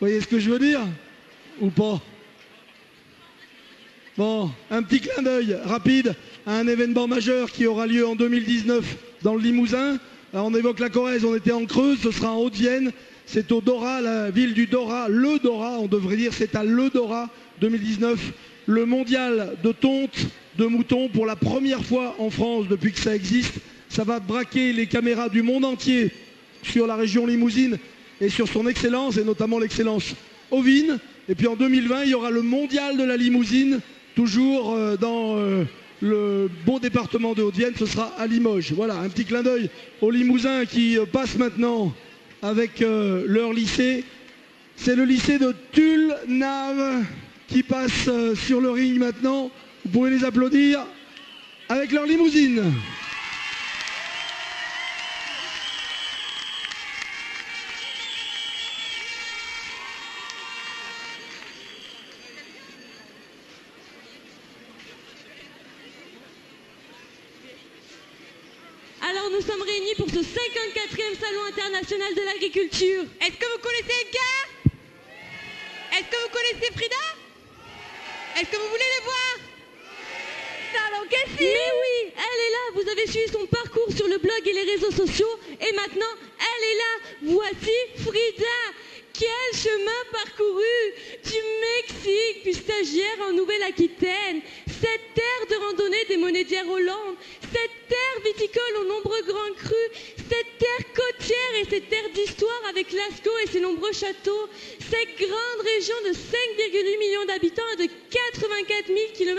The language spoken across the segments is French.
voyez ce que je veux dire Ou pas Bon, un petit clin d'œil rapide à un événement majeur qui aura lieu en 2019 dans le Limousin. Alors, on évoque la Corrèze, on était en Creuse, ce sera en Haute-Vienne. C'est au Dora, la ville du Dora, le Dora, on devrait dire, c'est à le Dora 2019, le mondial de tonte de moutons pour la première fois en France depuis que ça existe. Ça va braquer les caméras du monde entier sur la région limousine et sur son excellence, et notamment l'excellence ovine. Et puis en 2020, il y aura le mondial de la limousine, toujours euh, dans euh, le beau département de Haute-Vienne, ce sera à Limoges. Voilà, un petit clin d'œil aux Limousins qui euh, passent maintenant avec leur lycée. C'est le lycée de Tulle-Nave qui passe sur le ring maintenant. Vous pouvez les applaudir avec leur limousine. Nous sommes réunis pour ce 54e Salon international de l'agriculture. Est-ce que vous connaissez Edgar? Est-ce que vous connaissez Frida? Est-ce que vous voulez les voir? Mais oui, elle est là. Vous avez suivi son parcours sur le blog et les réseaux sociaux. Et maintenant, elle est là. Voici Frida. Quel chemin parcouru du Mexique, puis stagiaire en Nouvelle-Aquitaine. Cette terre de randonnée des Monédières Hollande. Cette terre viticole aux nombreux grands crus. Cette terre côtière et cette terre d'histoire avec Lascaux et ses nombreux châteaux. Cette grande région de 5,8 millions d'habitants et de 84 000 km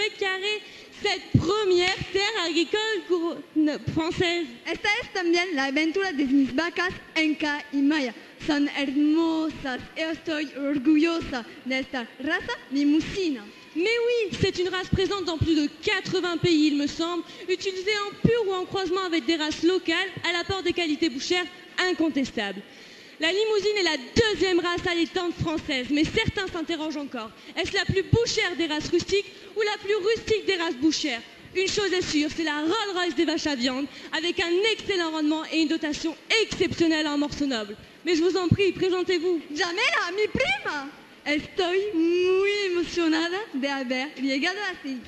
cette première terre agricole française. Esta es también la aventura de mis vacas Enca y Maya. Son hermosas. Estoy orgullosa de esta raza limusina. Mais oui, c'est une race présente dans plus de 80 pays, il me semble, utilisée en pur ou en croisement avec des races locales, à l'apport des qualités bouchères incontestables. La limousine est la deuxième race allaitante française, mais certains s'interrogent encore. Est-ce la plus bouchère des races rustiques ou la plus rustique des races bouchères? Une chose est sûre, c'est la Rolls-Royce des vaches à viande, avec un excellent rendement et une dotation exceptionnelle en morceaux nobles. Mais je vous en prie, présentez-vous. Jamela, mi prima Estoy muy emocionada de haber llegado así.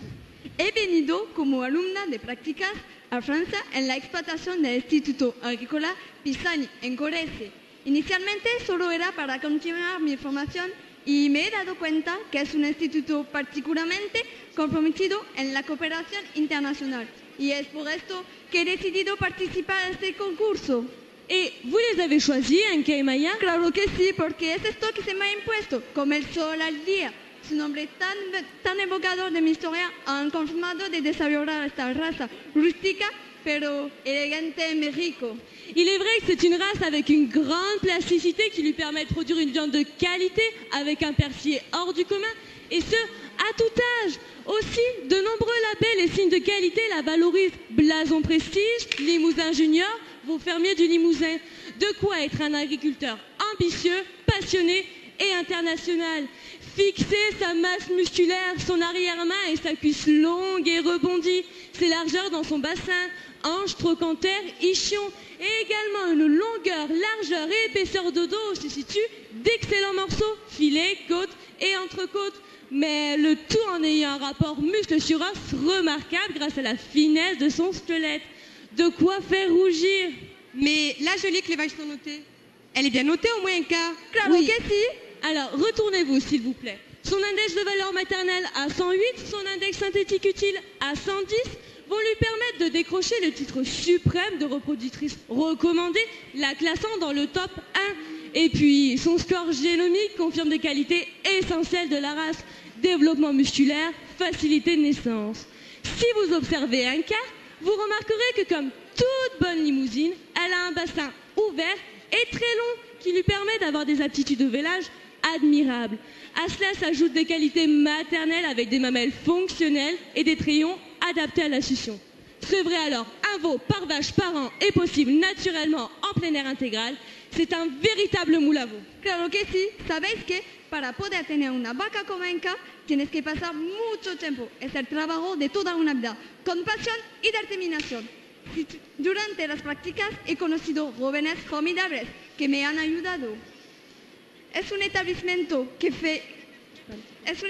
He venido como alumna de prácticas a Francia en la explotación del Instituto Agrícola Pisani, en Corrèze. Inicialmente solo era para continuar mi formación y me he dado cuenta que es un instituto particularmente comprometido en la cooperación internacional. Y es por esto que he decidido participar en este concurso. ¿Y vous les avez choisis, en Maya? Claro que sí, porque es esto que se me ha impuesto, como el sol al día. Su nombre tan, tan evocador de mi historia han confirmado de desarrollar esta raza rústica pero elegante mais rico. Il est vrai que c'est une race avec une grande plasticité qui lui permet de produire une viande de qualité avec un persier hors du commun et ce, à tout âge. Aussi, de nombreux labels et signes de qualité la valorisent. Blason Prestige, Limousin Junior, vos fermiers du Limousin. De quoi être un agriculteur ambitieux, passionné et international. Fixer sa masse musculaire, son arrière-main et sa cuisse longue et rebondie, ses largeurs dans son bassin, hanches, trochanter, ichion, et également une longueur, largeur et épaisseur de dos se situent d'excellents morceaux, filets, côtes et entrecôtes, mais le tout en ayant un rapport muscle sur os remarquable grâce à la finesse de son squelette. De quoi faire rougir. Mais là, je lis que les vaches sont notées. Elle est bien notée au moins un quart. oui. Alors, retournez-vous, s'il vous plaît. Son index de valeur maternelle à 108, son index synthétique utile à 110, vont lui permettre de décrocher le titre suprême de reproductrice recommandée, la classant dans le top 1. Et puis, son score génomique confirme des qualités essentielles de la race, développement musculaire, facilité de naissance. Si vous observez un cas, vous remarquerez que comme toute bonne limousine, elle a un bassin ouvert et très long qui lui permet d'avoir des aptitudes de vélage admirables. À cela s'ajoutent des qualités maternelles avec des mamelles fonctionnelles et des trayons adaptés à la succion. Vrai alors, un veau par vache par an est possible naturellement en plein air intégral. C'est un véritable veau. Claro que sí. Sabéis que para poder tener una vaca como Enca tienes que pasar mucho tiempo. Es el trabajo de toda una vida, con pasión y determinación. Durante las prácticas he conocido jóvenes formidables que me han ayudado. Es un establecimiento que, fe- es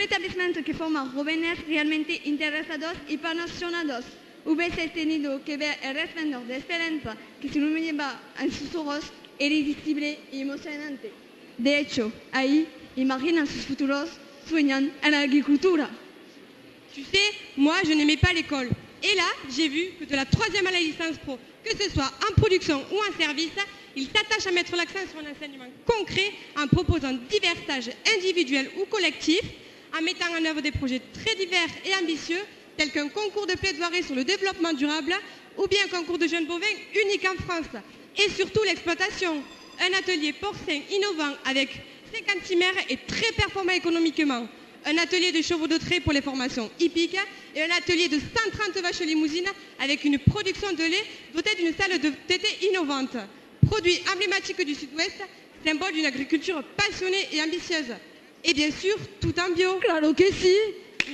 forma jóvenes realmente interesados y apasionados. Hubiese tenido que ver el resplandor de esperanza que se iluminaba en sus ojos irresistible y emocionante. De hecho, ahí imaginan sus futuros, sueñan en la agricultura. Tu sais, moi, je n'aimais pas l'école. Et là, j'ai vu que de la troisième à la licence pro, que ce soit en production ou en service, ils s'attachent à mettre l'accent sur l'enseignement concret en proposant divers stages individuels ou collectifs, en mettant en œuvre des projets très divers et ambitieux, tels qu'un concours de plaidoirie sur le développement durable ou bien un concours de jeunes bovins unique en France. Et surtout l'exploitation. Un atelier porcin innovant avec 56 mères et très performant économiquement un atelier de chevaux de trait pour les formations hippiques et un atelier de 130 vaches limousines avec une production de lait dotée d'une salle de TT innovante. Produit emblématique du sud-ouest, symbole d'une agriculture passionnée et ambitieuse. Et bien sûr, tout en bio. Claro que si.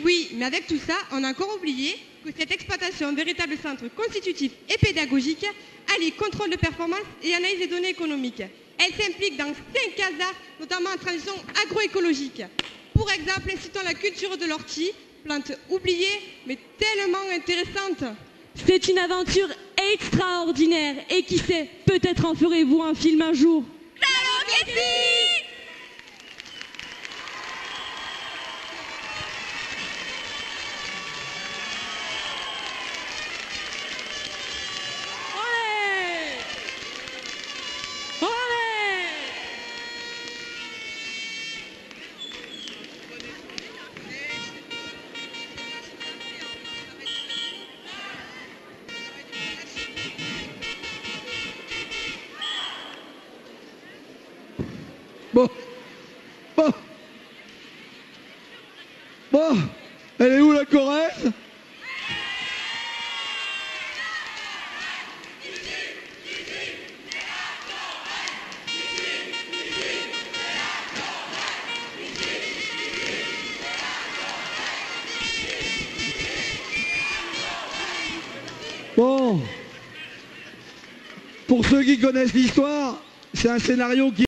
Oui, mais avec tout ça, on a encore oublié que cette exploitation, véritable centre constitutif et pédagogique, allie contrôle de performance et analyse des données économiques. Elle s'implique dans cinq casas, notamment en transition agroécologique. Pour exemple, citons la culture de l'ortie, plante oubliée mais tellement intéressante. C'est une aventure extraordinaire. Et qui sait, peut-être en ferez-vous un film un jour. Pour ceux qui connaissent l'histoire, c'est un scénario qui